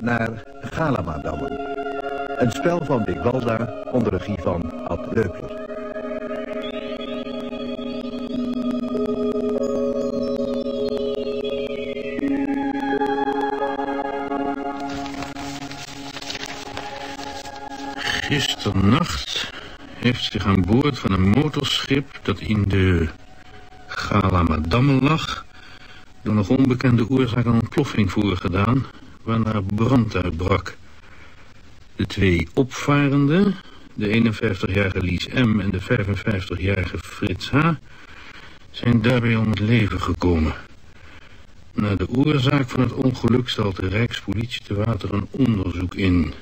naar Galamadammen. Een spel van Dick Walda onder regie van Ad Leupler. Gisternacht heeft zich aan boord van een motorschip dat in de Galamadamme lag... door nog onbekende oorzaak een ontploffing voorgedaan... waarna brand uitbrak. De twee opvarenden, de 51-jarige Lies M. en de 55-jarige Frits H. zijn daarbij om het leven gekomen. Naar de oorzaak van het ongeluk stelt de Rijkspolitie te water een onderzoek in...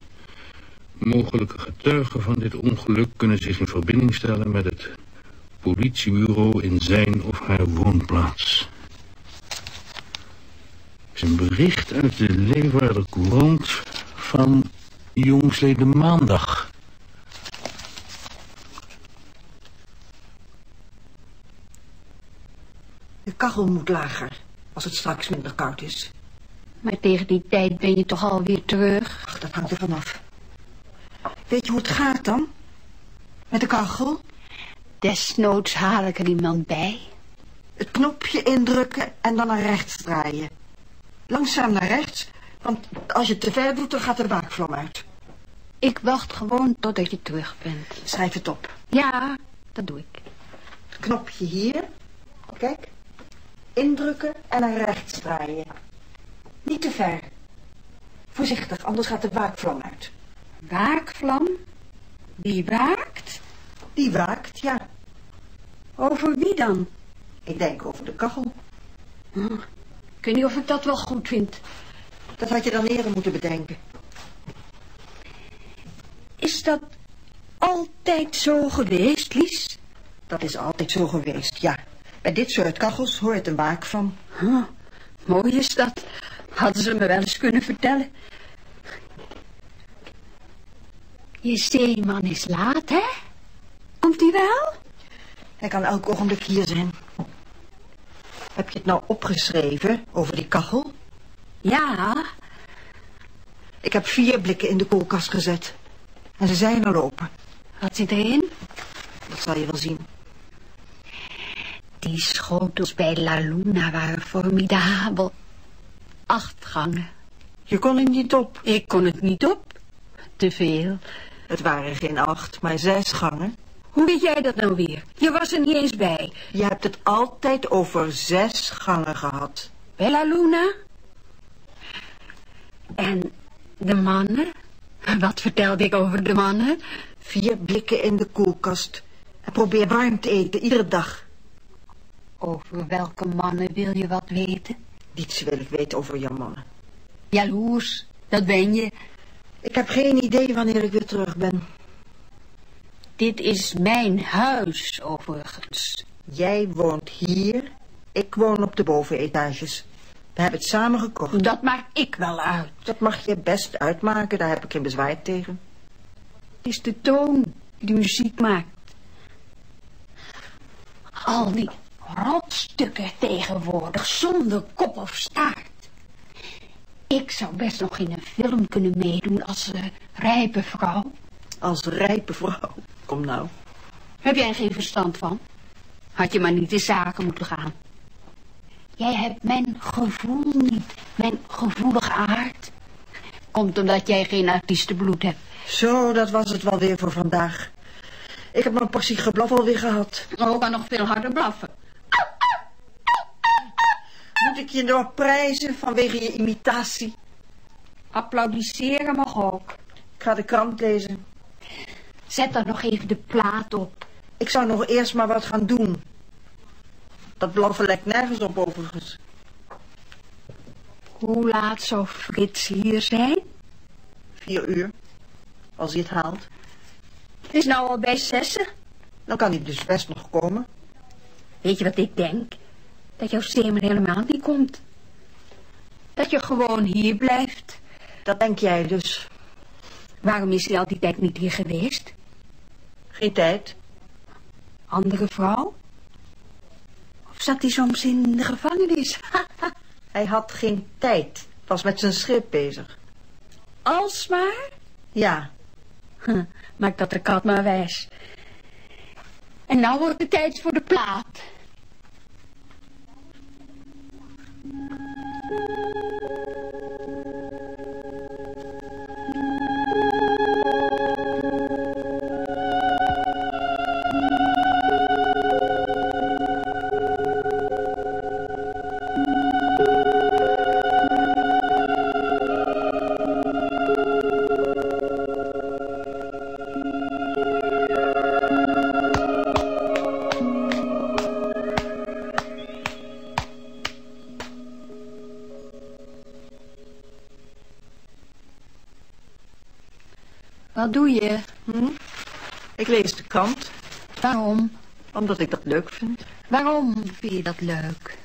Mogelijke getuigen van dit ongeluk kunnen zich in verbinding stellen met het politiebureau in zijn of haar woonplaats. Het is een bericht uit de Leeuwarden Courant van jongsleden maandag. De kachel moet lager, als het straks minder koud is. Maar tegen die tijd ben je toch alweer terug? Ach, dat hangt er vanaf. Weet je hoe het gaat dan? Met de kachel? Desnoods haal ik er iemand bij. Het knopje indrukken en dan naar rechts draaien. Langzaam naar rechts, want als je het te ver doet, dan gaat de waakvlam uit. Ik wacht gewoon totdat je terug bent. Schrijf het op. Ja, dat doe ik. Het knopje hier. Kijk. Indrukken en naar rechts draaien. Niet te ver. Voorzichtig, anders gaat de waakvlam uit. Waakvlam? Die waakt? Die waakt, ja. Over wie dan? Ik denk over de kachel. Hm. Ik weet niet of ik dat wel goed vind. Dat had je dan eerder moeten bedenken. Is dat altijd zo geweest, Lies? Dat is altijd zo geweest, ja. Bij dit soort kachels hoort een waak van. Huh, mooi is dat. Hadden ze me wel eens kunnen vertellen. Je zeeman is laat, hè? Komt hij wel? Hij kan elk ogenblik hier zijn. Heb je het nou opgeschreven over die kachel? Ja. Ik heb vier blikken in de koelkast gezet. En ze zijn al open. Wat zit erin? Dat zal je wel zien. Die schotels bij La Luna waren formidabel. Acht gangen. Je kon het niet op. Ik kon het niet op. Te veel. Het waren geen acht, maar zes gangen. Hoe weet jij dat nou weer? Je was er niet eens bij. Je hebt het altijd over zes gangen gehad. Bella Luna? En de mannen? Wat vertelde ik over de mannen? Vier blikken in de koelkast. En probeer warm te eten, iedere dag. Over welke mannen wil je wat weten? Niets wil ik weten over jouw mannen. Jaloers, dat ben je. Ik heb geen idee wanneer ik weer terug ben. Dit is mijn huis, overigens. Jij woont hier, ik woon op de bovenetages. We hebben het samen gekocht. Dat maak ik wel uit. Dat mag je best uitmaken, daar heb ik geen bezwaar tegen. Het is de toon die de muziek maakt. Al die rotstukken tegenwoordig, zonder kop of staart. Ik zou best nog in een film kunnen meedoen als uh, rijpe vrouw. Als rijpe vrouw? Kom nou. Heb jij geen verstand van? Had je maar niet in zaken moeten gaan. Jij hebt mijn gevoel niet, mijn gevoelige aard. Komt omdat jij geen artiestenbloed hebt. Zo, dat was het wel weer voor vandaag. Ik heb mijn portie geblaf alweer gehad. Oh, kan nog veel harder blaffen. Moet ik je nog prijzen vanwege je imitatie? Applaudisseren mag ook. Ik ga de krant lezen. Zet dan nog even de plaat op. Ik zou nog eerst maar wat gaan doen. Dat blaffe lekt nergens op overigens. Hoe laat zou Frits hier zijn? Vier uur. Als hij het haalt. Het is nou al bij zessen. Dan kan hij dus best nog komen. Weet je wat ik denk? Dat jouw Semen helemaal niet komt. Dat je gewoon hier blijft. Dat denk jij dus. Waarom is hij al die tijd niet hier geweest? Geen tijd. Andere vrouw? Of zat hij soms in de gevangenis? hij had geen tijd. Was met zijn schip bezig. Alsmaar? Ja, Huh, maak dat de kat maar wijs. En nou wordt het tijd voor de plaat. Wat doe je? hm? ik lees de krant, Waarom? omdat ik dat leuk vind. Waarom vind je dat leuk?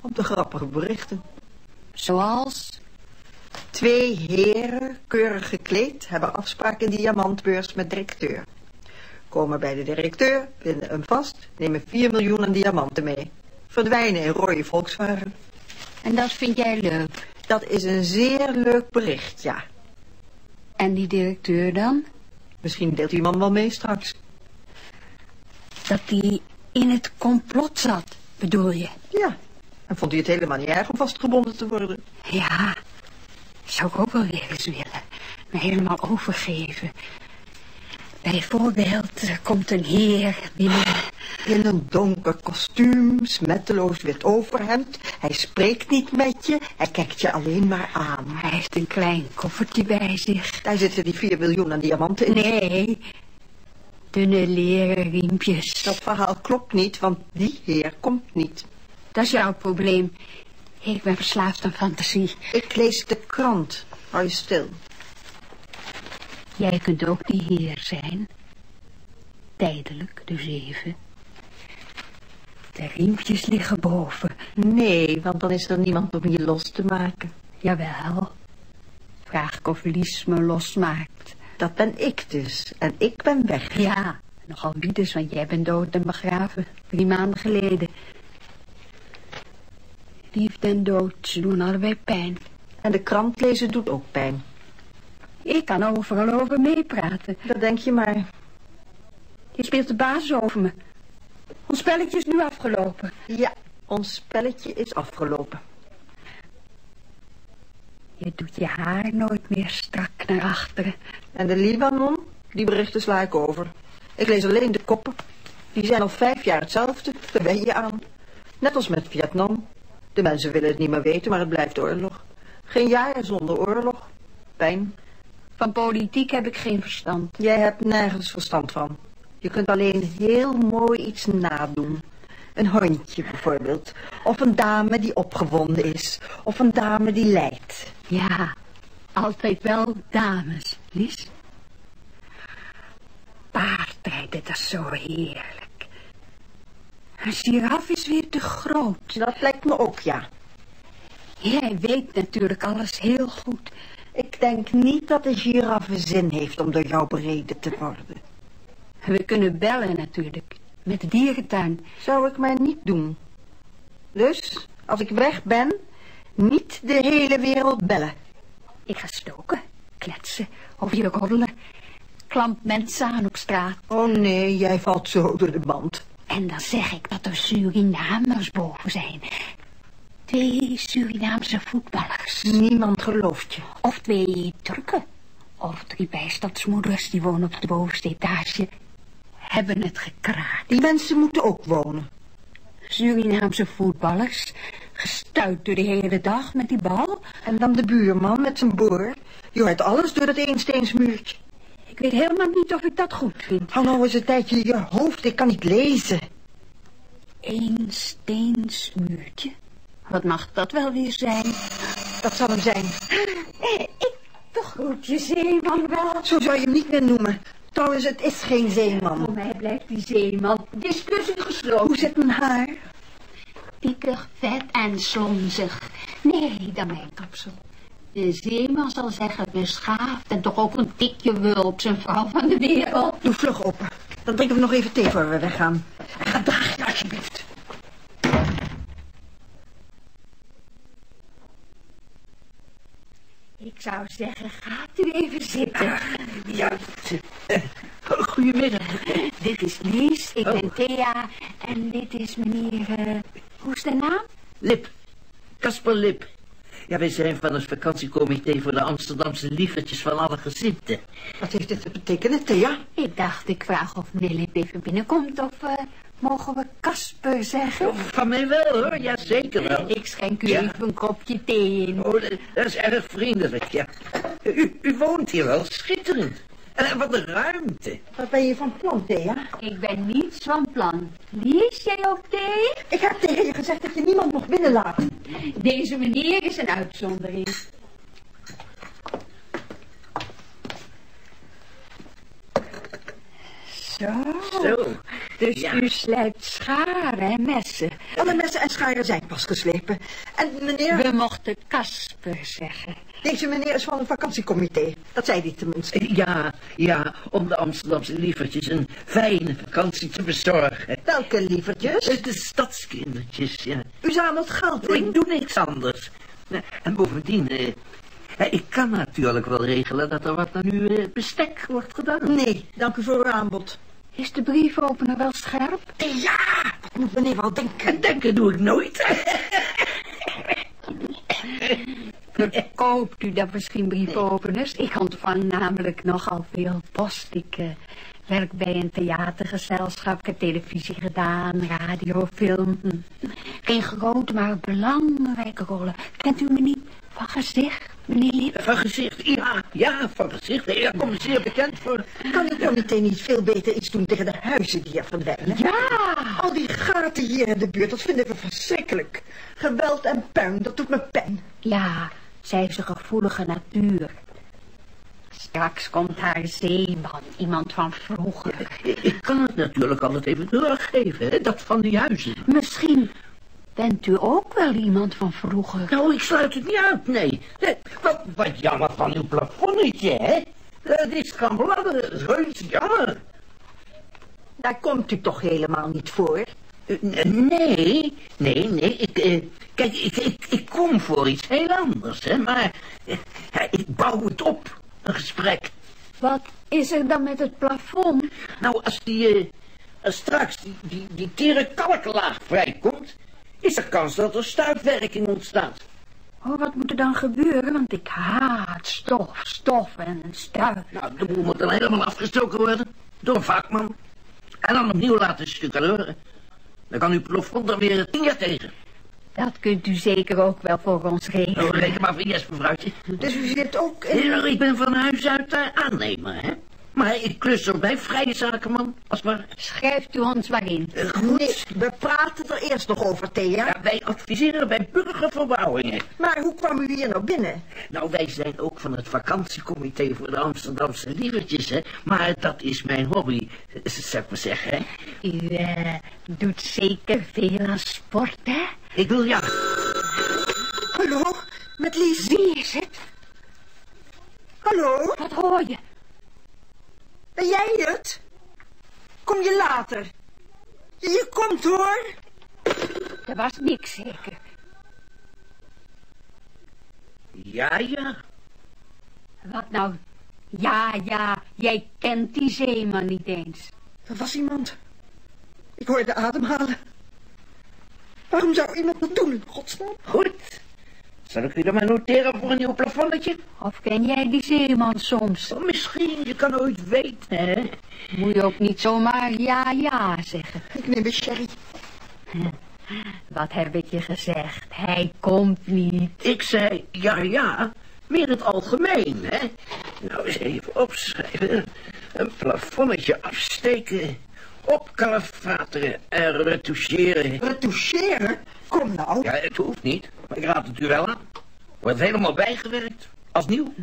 Om de grappige berichten. Zoals? Twee heren, keurig gekleed, hebben afspraak in de diamantbeurs met directeur. Komen bij de directeur, vinden hem vast, nemen 4 miljoen aan diamanten mee. Verdwijnen in rode Volkswagen. En dat vind jij leuk. Dat is een zeer leuk bericht, ja. En die directeur dan? Misschien deelt die man wel mee straks. Dat die in het complot zat, bedoel je? Ja, en vond hij het helemaal niet erg om vastgebonden te worden. Ja, zou ik ook wel weer eens willen. Me helemaal overgeven. Bijvoorbeeld, komt een heer binnen. In een donker kostuum, smetteloos wit overhemd. Hij spreekt niet met je, hij kijkt je alleen maar aan. Hij heeft een klein koffertje bij zich. Daar zitten die 4 miljoen aan diamanten in. Nee, dunne leren riempjes. Dat verhaal klopt niet, want die heer komt niet. Dat is jouw probleem. Ik ben verslaafd aan fantasie. Ik lees de krant. Hou je stil. Jij kunt ook die heer zijn. Tijdelijk, dus even. De riempjes liggen boven. Nee, want dan is er niemand om je los te maken. Jawel. Vraag ik of Lies me losmaakt. Dat ben ik dus. En ik ben weg. Ja, nogal bieders, want jij bent dood en begraven. Drie maanden geleden. Liefde en dood, ze doen allebei pijn. En de krant lezen doet ook pijn. Ik kan overal over meepraten. Dat denk je maar. Je speelt de baas over me. Ons spelletje is nu afgelopen. Ja, ons spelletje is afgelopen. Je doet je haar nooit meer strak naar achteren. En de Libanon, die berichten sla ik over. Ik lees alleen de koppen. Die zijn al vijf jaar hetzelfde, daar ben je aan. Net als met Vietnam. De mensen willen het niet meer weten, maar het blijft oorlog. Geen jaar zonder oorlog. Pijn. Van politiek heb ik geen verstand. Jij hebt nergens verstand van. Je kunt alleen heel mooi iets nadoen. Een hondje bijvoorbeeld. Of een dame die opgewonden is. Of een dame die lijdt. Ja, altijd wel dames, Lies. Paardrijden, dat is zo heerlijk. Een giraf is weer te groot. Dat lijkt me ook, ja. Jij weet natuurlijk alles heel goed. Ik denk niet dat de giraffe zin heeft om door jou bereden te worden. We kunnen bellen natuurlijk, met de dierentuin. Zou ik mij niet doen. Dus, als ik weg ben, niet de hele wereld bellen. Ik ga stoken, kletsen, over je roddelen. Klamp mensen aan op straat. Oh nee, jij valt zo door de band. En dan zeg ik dat er Surinamers boven zijn. Twee Surinaamse voetballers. Niemand gelooft je. Of twee Turken. Of drie bijstandsmoeders die wonen op de bovenste etage. Hebben het gekraakt. Die mensen moeten ook wonen. Surinaamse voetballers. Gestuurd door de hele dag met die bal. En dan de buurman met zijn boor. Je hoort alles door dat eensteensmuurtje. Ik weet helemaal niet of ik dat goed vind. Hou nou eens een tijdje je hoofd, ik kan niet lezen. Eén steensmuurtje. Wat mag dat wel weer zijn? Dat zal hem zijn. Ik begroet je zeeman wel. Zo zou je hem niet meer noemen. Trouwens, het is geen zeeman. Voor mij blijft die zeeman. Discussie gesloten. Hoe zit mijn haar? Piekig, vet en slonzig. Nee, dan mijn kapsel. De zeeman zal zeggen beschaafd en toch ook een tikje wulp, zijn vrouw van de wereld. Doe vlug open. Dan drinken we nog even thee voor we weggaan. Zou zeggen, gaat u even zitten. Ja, eh, goedemiddag. Dit is Lies, ik Oh. ben Thea en dit is meneer... eh, hoe is de naam? Lip. Kasper Lip. Ja, wij zijn van het vakantiecomité voor de Amsterdamse lievertjes van alle gezinten. Wat heeft dit te betekenen, Thea? Ik dacht, ik vraag of meneer Lip even binnenkomt of eh, mogen we Kasper zeggen? Van mij wel hoor, ja zeker wel. Ik schenk u Ja. even een kopje thee in. Oh, dat- dat is erg vriendelijk, ja. U, u woont hier wel, schitterend. En wat een ruimte. Wat ben je van plan, Thea? Ik ben niets van plan. Lies, jij ook thee? Ik heb tegen je gezegd dat je niemand mag binnenlaten. Deze meneer is een uitzondering. Zo. Zo. Dus Ja. u slijpt scharen en messen. Alle messen en scharen zijn pas geslepen. En meneer, We mochten Kasper zeggen. deze meneer is van een vakantiecomité. Dat zei hij tenminste. Ja, ja, om de Amsterdamse lievertjes een fijne vakantie te bezorgen. Welke lievertjes? De stadskindertjes, ja. U zamelt geld in. Ik doe niks anders. En bovendien, eh, eh, ik kan natuurlijk wel regelen dat er wat aan uw eh, bestek wordt gedaan. Nee, dank u voor uw aanbod. Is de briefopener wel scherp? Ja, wat moet meneer wel denken? En denken doe ik nooit. Verkoopt u dan misschien briefopeners? Ik ontvang namelijk nogal veel post. Ik werk bij een theatergezelschap. Ik heb televisie gedaan, radio, film. Hm. Geen grote, maar belangrijke rollen. Kent u me niet van gezicht, Lip? Van gezicht, ja, ja, van gezicht. Nee, Daar kom ik zeer bekend voor. Kan uw comité niet veel beter iets doen tegen de huizen die er verdwijnen? Ja! Al die gaten hier in de buurt, dat vinden we verschrikkelijk. Geweld en puin, dat doet me pijn. Ja, zij is een gevoelige natuur. Straks komt haar zeeman, iemand van vroeger. Ik, ik kan het natuurlijk altijd even doorgeven, hè, dat van die huizen. Misschien bent u ook wel iemand van vroeger. Nou, ik sluit het niet uit, nee. Eh, Wat, wat jammer van uw plafonnetje, hè. Dat is kan bladderen, dat is heus jammer. Daar komt u toch helemaal niet voor? Eh, n- Nee, nee, nee. Ik, eh, kijk, ik, ik, ik kom voor iets heel anders, hè. Maar eh, ik bouw het op, een gesprek. Wat is er dan met het plafond? Nou, als die, eh, als straks die, die, die tere kalklaag vrijkomt... is er kans dat er stuifwerking ontstaat. Oh, wat moet er dan gebeuren? Want ik haat stof, stof en stuif. Nou, de boel moet dan helemaal afgestoken worden. Door een vakman. En dan opnieuw laten stukken. Dan kan uw plafond dan weer tien jaar tegen. Dat kunt u zeker ook wel voor ons regelen. reken maar van yes, mevrouwtje. Dus u zit ook in... Nee, ik ben van huis uit eh, aannemer, hè. Maar ik klus erbij, vrije zakenman, als maar. Schrijft u ons maar in. Eh, goed. Nee, we praten er eerst nog over, Thea. Ja, wij adviseren bij burgerverbouwingen. Maar hoe kwam u hier nou binnen? Nou, wij zijn ook van het vakantiecomité voor de Amsterdamse lievertjes, hè. Maar dat is mijn hobby, eh, zou ik maar zeggen, hè. U eh, doet zeker veel aan sport, hè? Ik wil ja. Hallo, met Lies. Wie is het? Hallo, Wat hoor je? Ben jij het? Kom je later? Je komt hoor. Er was niks zeker. Ja, ja. Wat nou? Ja, ja, jij kent die zeeman niet eens. Er was iemand. Ik hoorde ademhalen. Waarom zou iemand dat doen, in godsnaam? Goed. Zal ik u dan maar noteren voor een nieuw plafonnetje? Of ken jij die zeeman soms? Oh, misschien, je kan nooit weten, hè. Moet je ook niet zomaar ja, ja zeggen. Ik neem een sherry. Wat heb ik je gezegd? Hij komt niet. Ik zei ja, ja, meer het algemeen, hè. Nou, eens even opschrijven. Een plafonnetje afsteken, opkalefateren en retoucheren. Retoucheren? Kom nou. Ja, het hoeft niet, maar ik raad het u wel aan. Wordt helemaal bijgewerkt, als nieuw.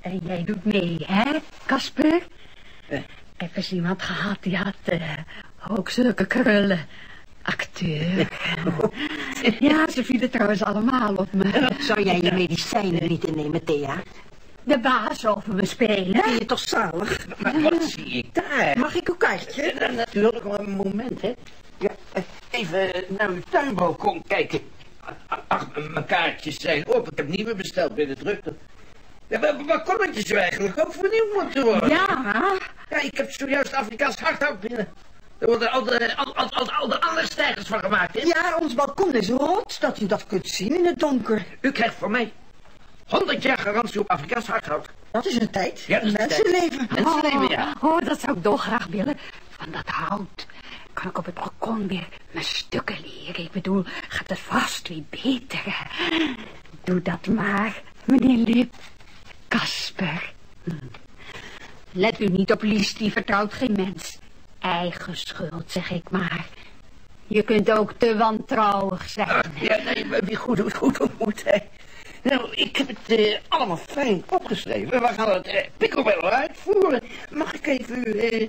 En jij doet mee, hè, Kasper? Eh. Ik heb eens iemand gehad die had eh, ook zulke krullen. Acteur. ja, ze vielen trouwens allemaal op me. Zou jij je medicijnen niet innemen, Thea? De baas over me spelen. Ben je toch zalig? Maar wat zie ik daar? Mag ik uw kaartje? Ja, natuurlijk, maar een moment, hè. Ja, eh, even naar uw tuinbalkon kijken. Ach, mijn kaartjes zijn op. Ik heb nieuwe besteld bij de drukte. Ja, waar, waar kolletjes u eigenlijk ook vernieuwd moeten worden? Ja, Ja, ik heb zojuist Afrikaans hardhout binnen. Er worden al de, al, al, al, al de andere stijgers van gemaakt, hè? Ja, ons balkon is rood, dat u dat kunt zien in het donker. U krijgt van mij 100 jaar garantie op Afrikaans hardhout. Dat is een tijd. Ja, is een Mensenleven. Mensenleven, ja. Oh, dat zou ik dolgraag willen. Van dat hout kan ik op het balkon weer mijn stukken leren. Ik bedoel, gaat het vast weer beter. Doe dat maar, meneer Lip. Kasper. Let u niet op Lies, die vertrouwt geen mens. Eigen schuld, zeg ik maar. Je kunt ook te wantrouwig zijn. Ah, ja, nee, maar wie goed doet, goed ontmoet, hè. Nou, ik heb het eh, allemaal fijn opgeschreven. We gaan het eh, picobello uitvoeren. Mag ik even uw, eh,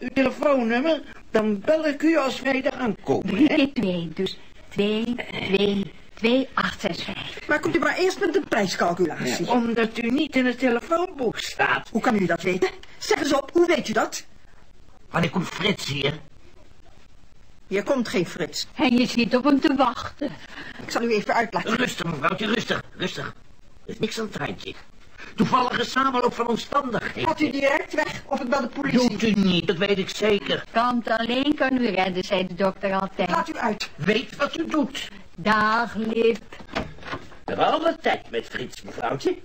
uw telefoonnummer? Dan bel ik u als wij er aankomen, Drie hè? keer twee, dus twee, twee, twee, acht, zes, vijf. Maar komt u maar eerst met de prijscalculatie. Omdat u niet in het telefoonboek staat. Hoe kan u dat weten? Zeg eens op, hoe weet u dat? Wanneer komt Frits hier? Hier komt geen Frits. En je zit op hem te wachten. Ik zal u even uitleggen. Rustig, mevrouwtje, rustig, rustig. Er is niks aan het handje. Toevallige samenloop van omstandigheden. Gaat u direct weg of ik bel de politie? Doet u niet, dat weet ik zeker. Kant alleen kan u redden, zei de dokter altijd. Gaat u uit. Weet wat u doet. Dag, Lip. We hebben alle tijd met Frits, mevrouwtje.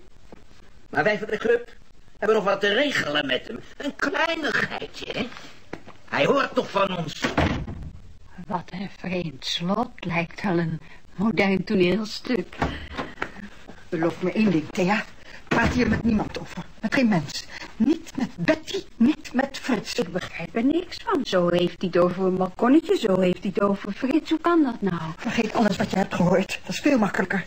Maar wij van de club hebben nog wat te regelen met hem. Een kleinigheidje, hè? Hij hoort toch van ons. Wat een vreemd slot. Lijkt wel een modern toneelstuk. Beloof me één ding, Thea. Praat hier met niemand over. Met geen mens. Niet met Betty, niet met Frits. Ik begrijp er niks van. Zo heeft hij het over een balkonnetje, zo heeft hij het over Frits. Hoe kan dat nou? Vergeet alles wat je hebt gehoord. Dat is veel makkelijker.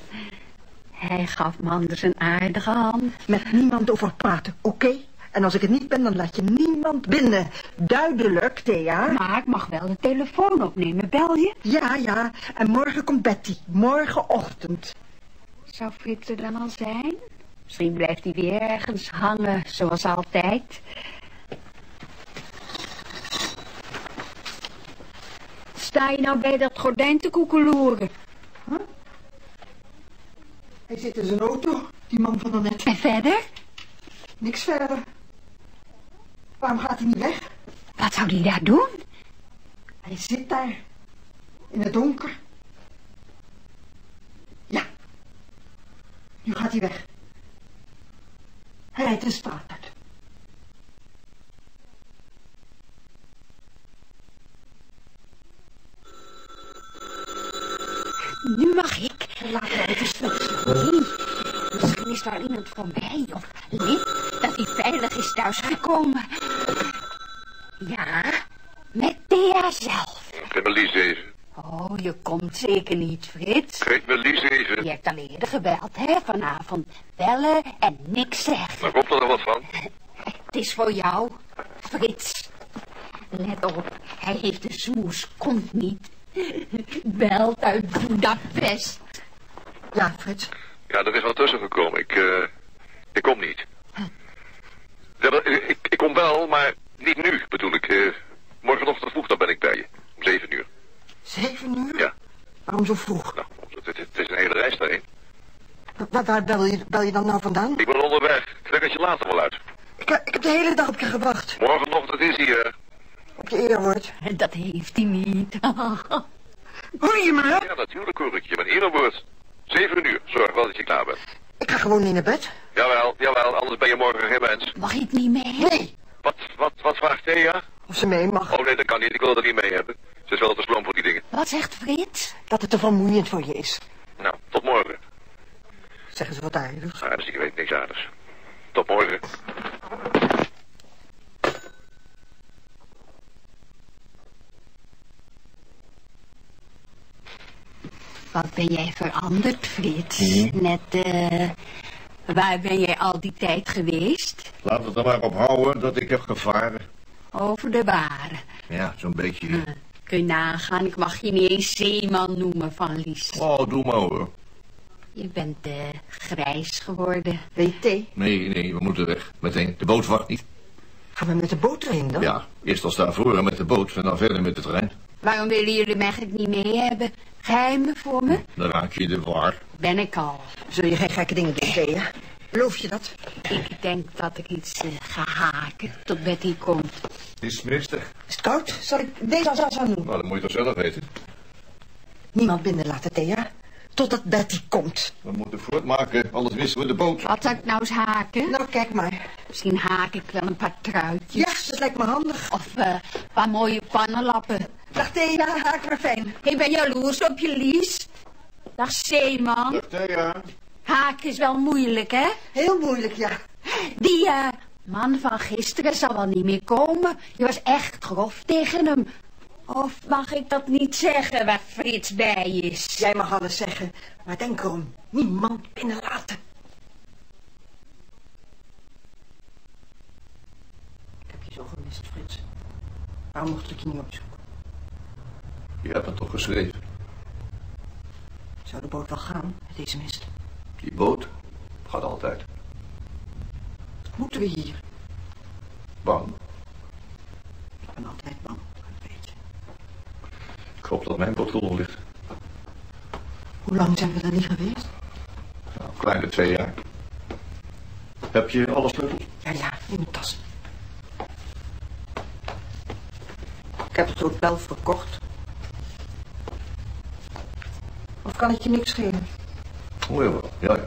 Hij gaf me anders een aardige hand. Met niemand over praten, oké? En als ik het niet ben, dan laat je niemand binnen. Duidelijk, Thea. Maar ik mag wel de telefoon opnemen. Bel je? Ja, ja. En morgen komt Betty. Morgenochtend. Zou Frits er dan al zijn? Misschien blijft hij weer ergens hangen, zoals altijd. Sta je nou bij dat gordijn te koekeloeren? Hij zit in zijn auto, die man van daarnet. En verder? Niks verder. Waarom gaat hij niet weg? Wat zou hij daar doen? Hij zit daar. In het donker. Ja. Nu gaat hij weg. Hij rijdt de straat uit. Nu mag ik. Laat mij. Nee, misschien is er al iemand van mij of Lip dat hij veilig is thuisgekomen. Ja, met Thea zelf. Geef me Lies even. Oh, je komt zeker niet, Frits. Geef me Lies even. Je hebt al eerder gebeld, hè, vanavond. Bellen en niks zeggen. Maar komt er nog wat van? Het is voor jou, Frits. Let op, hij heeft de smoes, komt niet. Belt uit Budapest. Ja, Frits. Ja, er is wat tussen gekomen. Ik, eh, ik kom niet. Ja, dat- ik, ik kom wel, maar niet nu, bedoel ik. Eh, morgenochtend vroeg, dan ben ik bij je. Om zeven uur. Zeven uur? Ja. Waarom zo vroeg? Nou, het, het, het is een hele reis daarheen. Waar, waar bel, je, bel je dan nou vandaan? Ik ben onderweg. Ik leg het je later wel uit. Ik, heb- ik heb de hele dag op je gewacht. Morgenochtend is hij er. Op je eerwoord. Dat heeft hij niet. Hoor je maar? Ja, natuurlijk hoor ik je. Mijn eerwoord. Zeven uur. Zorg wel dat je klaar bent. Ik ga gewoon niet naar bed. Jawel, jawel. Anders ben je morgen geen mens. Mag ik niet mee? Nee. Wat, wat, wat vraagt Thea? Of ze mee mag. Oh nee, dat kan niet. Ik wil er niet mee hebben. Ze is wel te sloom voor die dingen. Wat zegt Frits? Dat het te vermoeiend voor je is. Nou, tot morgen. Zeggen ze wat aardigs. Dus ik weet niks aardigs. Tot morgen. Wat ben jij veranderd, Frits? Net, eh... waar ben jij al die tijd geweest? Laat het er maar op houden dat ik heb gevaren. Over de baren. Ja, zo'n beetje. Kun je nagaan, ik mag je niet eens zeeman noemen van Lies. Oh, doe maar hoor. Je bent eh, grijs geworden. WT. Nee, nee, we moeten weg. Meteen. De boot wacht niet. Gaan we met de boot erheen dan? Ja, eerst als daarvoor met de boot en dan verder met de trein. Waarom willen jullie mij eigenlijk niet mee hebben? Geheimen voor me? Dan raak je de war. Ben ik al. Zul je geen gekke dingen doen, Thea? Beloof je dat? Ik denk dat ik iets eh, ga haken tot Betty komt. Is mistig. Is het koud? Zal ik deze als aan doen? Nou, dat moet je toch zelf weten. Niemand binnen laten, Thea. Totdat Betty komt. We moeten voortmaken, anders missen we de boot. Wat zou ik nou eens haken? Nou, kijk maar. Misschien haak ik wel een paar truitjes. Ja, dat lijkt me handig. Of eh, een paar mooie pannenlappen. Dag Thea, haak maar fijn. Ik ben jaloers op je, Lies. Dag, Zeeman. Dag Thea. Haken is wel moeilijk, hè? Heel moeilijk, ja. Die eh, man van gisteren zal wel niet meer komen. Je was echt grof tegen hem. Of mag ik dat niet zeggen waar Frits bij is? Jij mag alles zeggen, maar denk erom. Niemand binnen laten. Ik heb je zo gemist, Frits. Waarom mocht ik je niet opzoeken? Je hebt het toch geschreven? Zou de boot wel gaan met deze mist? Die boot gaat altijd. Wat moeten we hier? Bang. Ik ben altijd bang, dat weet je. Ik hoop dat mijn boot ligt. Hoe lang zijn we daar niet geweest? Nou, kleine twee jaar. Heb je alle sleutels? Ja, ja, in mijn tas. Ik heb het hotel verkocht. Of kan het je niks schelen? Oh jawel, ja, ja.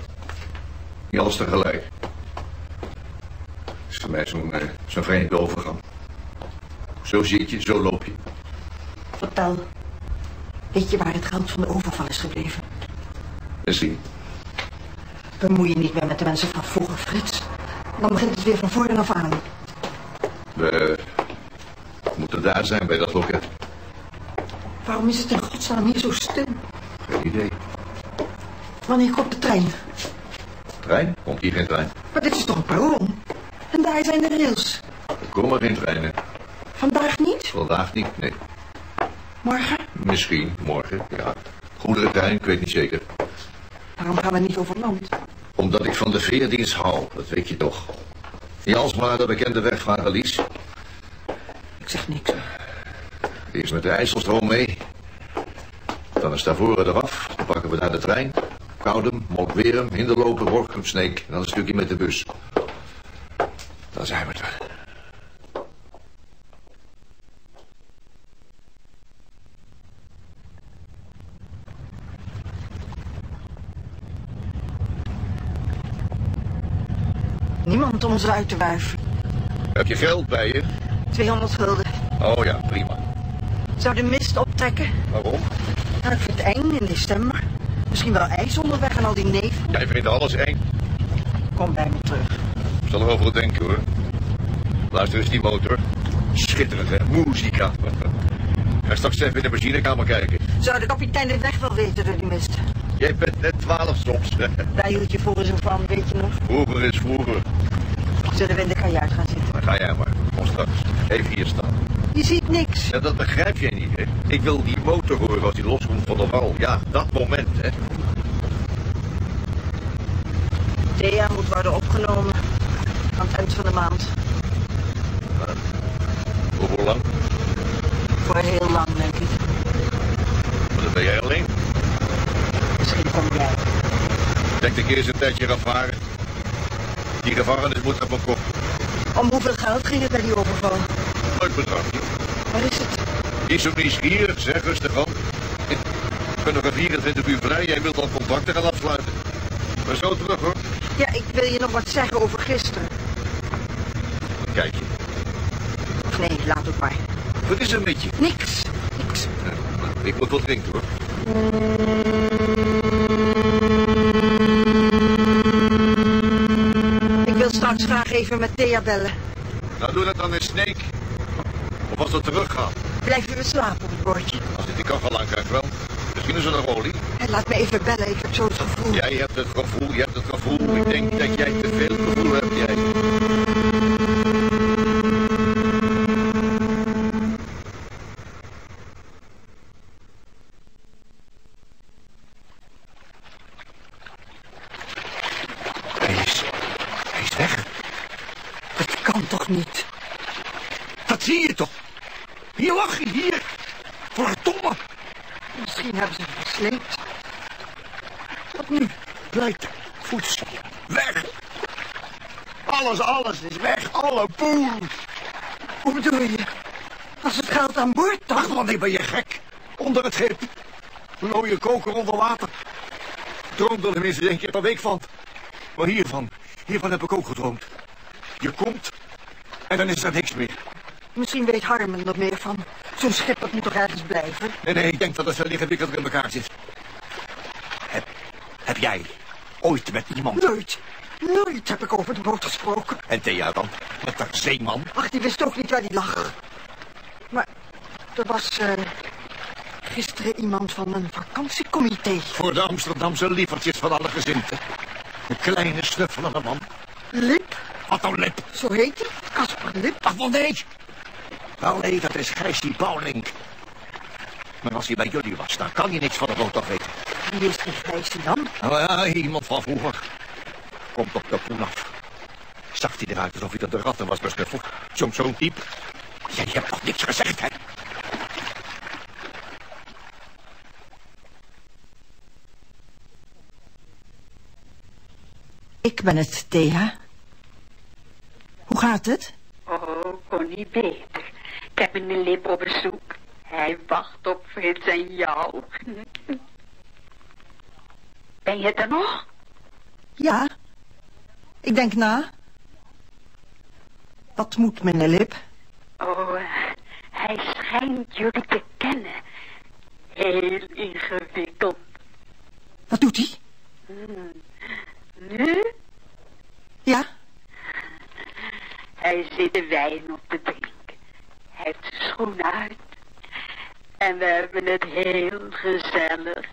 Niet alles tegelijk. Het is voor mij zo'n eh, zo'n vreemde overgang. Zo zit je, zo loop je. Vertel. Weet je waar het geld van de overval is gebleven? Misschien. Bemoei je niet meer met de mensen van vroeger, Frits. Dan begint het weer van voren af aan. We moeten daar zijn bij dat loket. Waarom is het in godsnaam hier zo stil? Idee. Wanneer komt de trein? Trein? Komt hier geen trein? Maar dit is toch een perron? En daar zijn de rails. Er komen geen treinen. Vandaag niet? Vandaag niet, nee. Morgen? Misschien, morgen, ja. Goederentrein, ik weet niet zeker. Waarom gaan we niet over land? Omdat ik van de veerdienst hou, dat weet je toch. Niet alsmaar de bekende weg varen, Lies. Ik zeg niks. Eerst met de IJsselstroom mee. Dan is Stavoren eraf. Dan pakken we daar de trein. Koudem, Molkwerum, Hinderlopen, Workum, Sneek. En dan een stukje met de bus. Dan zijn we er. Niemand om ze uit te wuiven. Heb je geld bij je? 200 gulden. Oh ja, prima. Zou de mist optrekken? Waarom? Ik vind het eng in december. Misschien wel ijs onderweg en al die neven. Jij vindt alles eng. Kom bij me terug. Ik zal erover denken hoor. Luister eens die motor. Schitterend hè, muzika. Ga straks even in de machinekamer kijken. Zou de kapitein de weg wel weten door die mist? Jij bent net twaalf soms. Daar hield je voor zo van, weet je nog? Vroeger is vroeger. Zullen we in de kajuit gaan zitten? Dan ga jij maar. Kom straks. Even hier staan. Je ziet niks. Ja, dat begrijp jij niet, hè? Ik wil die motor horen als die loskomt van de wal. Ja, dat moment, hè? Thea moet worden opgenomen. Aan het eind van de maand. Voor hoe lang? Voor heel lang, denk ik. Maar dan ben jij alleen. Misschien kom jij. Denk ik eerst een tijdje ervaren. Die gevangenis moet op mijn kop. Om hoeveel geld ging het bij die overval? Bedragje. Waar is het? Niet zo nieuwsgierig, zeg rustig aan. Ik ben nog een 24 uur vrij. Jij wilt al contacten gaan afsluiten. Maar zo terug, hoor. Ja, ik wil je nog wat zeggen over gisteren. Kijk je. Of nee, laat het maar. Wat is er met je? Niks. Niks. Eh, Ik moet wat drinken, hoor. Ik wil straks graag even met Thea bellen. Nou, doe dat dan in Sneek. Als dat teruggaat. Blijven we slapen op het bordje? Als dit die kan lang krijgt wel. Misschien is er nog olie. Hé, Laat me even bellen, ik heb zo het gevoel. Jij hebt het gevoel, je hebt het gevoel. Ik denk dat jij te veel gevoel hebt, jij. Hij is... Hij is weg. Dat kan toch niet? Dat zie je toch? Hier lag hij, hier. Verdomme. Misschien hebben ze hem gesleept. Wat nu? Blijkt. Voedsel. Weg. Alles, alles is poel. Hoe bedoel je? Was het geld aan boord dan? Ach, wanneer ben je gek? Onder het schip. Een mooie koker onder water. Droomde er tenminste één keer per week van. Maar hiervan, hiervan heb ik ook gedroomd. Je komt en dan is er niks meer. Misschien weet Harmen er meer van. Zo'n schip dat moet toch ergens blijven? Nee, nee, ik denk dat het wel ingewikkelder in elkaar zit. Heb, heb jij ooit met iemand... Nooit. Nooit heb ik over de boot gesproken. En Thea dan? Met haar zeeman? Ach, die wist ook niet waar die lag. Maar er was eh, gisteren iemand van een vakantiecomité. Voor de Amsterdamse lievertjes van alle gezinten. Een kleine snuffelende man. Lip, Wat een lip. zo heet hij. Kasper Lip. Ach, wel nee. Wel nee, dat is Gijsie Bouwlink. Maar als hij bij jullie was, dan kan je niks van de boot af weten. Wie is die grijze dan? Nou ja, iemand van vroeger. Komt op de poen af. Zag hij eruit alsof hij dat de ratten was besnuffeld. Zo'n zo'n type. Jij hebt nog niks gezegd, hè? Ik ben het, Thea. Hoe gaat het? Oh, kon niet beter. Ik heb een lip op bezoek. Hij wacht op Frits en jou. Ben je er nog? Ja. Ik denk na. Wat moet meneer Lip? Oh, eh, hij schijnt jullie te kennen. Heel ingewikkeld. Wat doet hij? Nu? Ja? Hij zit de wijn op te drinken. Hij heeft zijn schoenen uit. En we hebben het heel gezellig.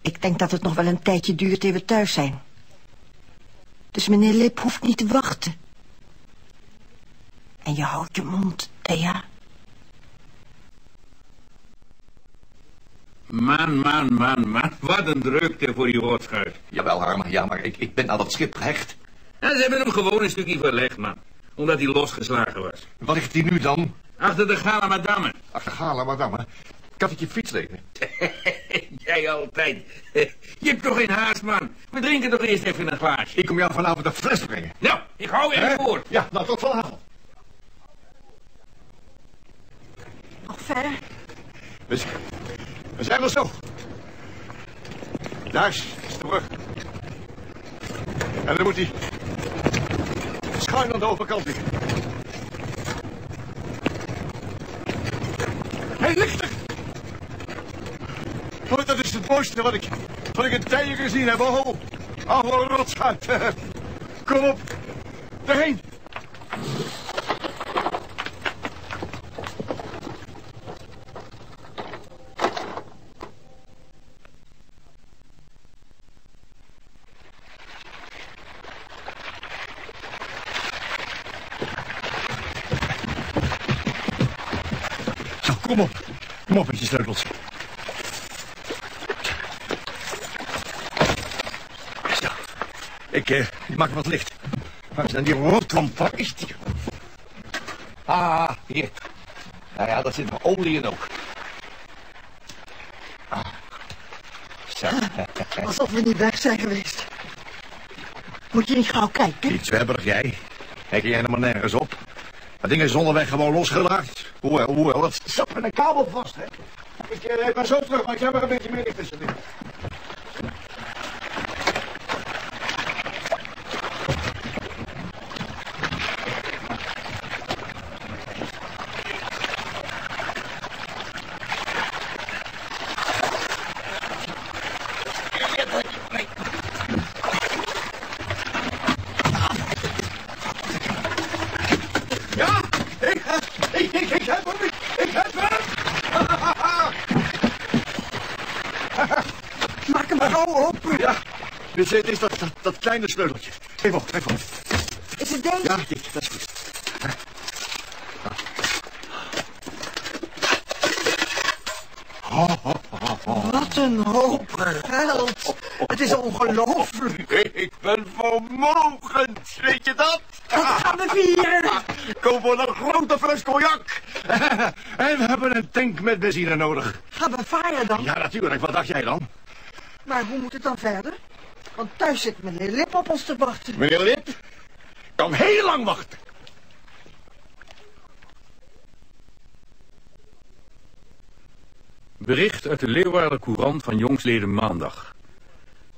Ik denk dat het nog wel een tijdje duurt eer we thuis zijn. Dus meneer Lip hoeft niet te wachten. En je houdt je mond, Thea. Man, man, man, man. Wat een drukte voor die woordschuit. Jawel, Harmen, ja, maar ik, ik ben aan dat schip gehecht. En ze hebben hem gewoon een stukje verlegd, man. Omdat hij losgeslagen was. Waar ligt hij nu dan? Achter de Gala Madame. Ach, Gala, madame. Kan ik je fiets lenen? Jij altijd. Je hebt toch geen haast, man. We drinken toch eerst even een glaasje. Ik kom jou vanavond een fles brengen. Nou, ik hou je Hè? voor. Ja, nou tot vanavond. Nog ver? We zijn, we zijn er zo. Daar is de brug. En dan moet hij schuin aan de overkant liggen. Hij ligt er! Oh, dat is het mooiste wat ik, wat ik in tijden gezien heb. Oh, oude rotschuit. Kom op, daarheen. Zo, kom op. Kom op met je sleutels. Ik, eh, ik maak wat licht. Waar is dan die roodkant? Waar is die? Ah, hier. Nou ja, daar zit nog olie in ook. Ah. Zo. Alsof we niet weg zijn geweest. Moet je niet gauw kijken? Iets zwebberig jij. Kijk jij helemaal nergens op. Dat ding is onderweg gewoon losgelaakt. Hoewel, hoewel, dat zat met een kabel vast, hè. Ik eh, ben zo terug, maar ik heb er een beetje meer licht tussenin. Ja, ik, ik, ik, ik heb hem, ik heb hem. Maak hem gauw open. Ja, dit is, dit is dat, dat, dat kleine sleuteltje. Even op, even op. Is het deze? Ja, dit, dat is goed. Wat een hoop geld. Het is ongelooflijk. Ik ben vermogend, weet je dat? Gaan we vieren? Kom voor een grote fles cognac. En we hebben een tank met benzine nodig. Gaan we varen dan? Ja, natuurlijk. Wat dacht jij dan? Maar hoe moet het dan verder? Thuis zit meneer Lip op ons te wachten. Meneer Lip kan heel lang wachten. Bericht uit de Leeuwarden Courant van jongsleden maandag.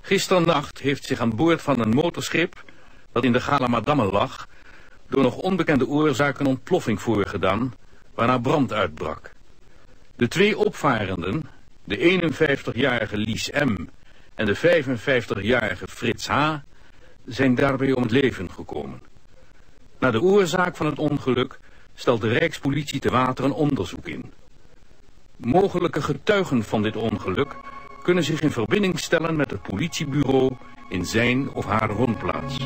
Gisternacht heeft zich aan boord van een motorschip dat in de Galamadamme lag, door nog onbekende oorzaak een ontploffing voorgedaan, waarna brand uitbrak. De twee opvarenden, de 51-jarige Lies M. en de 55-jarige Frits H. zijn daarbij om het leven gekomen. Naar de oorzaak van het ongeluk stelt de Rijkspolitie te water een onderzoek in. Mogelijke getuigen van dit ongeluk kunnen zich in verbinding stellen met het politiebureau in zijn of haar woonplaats.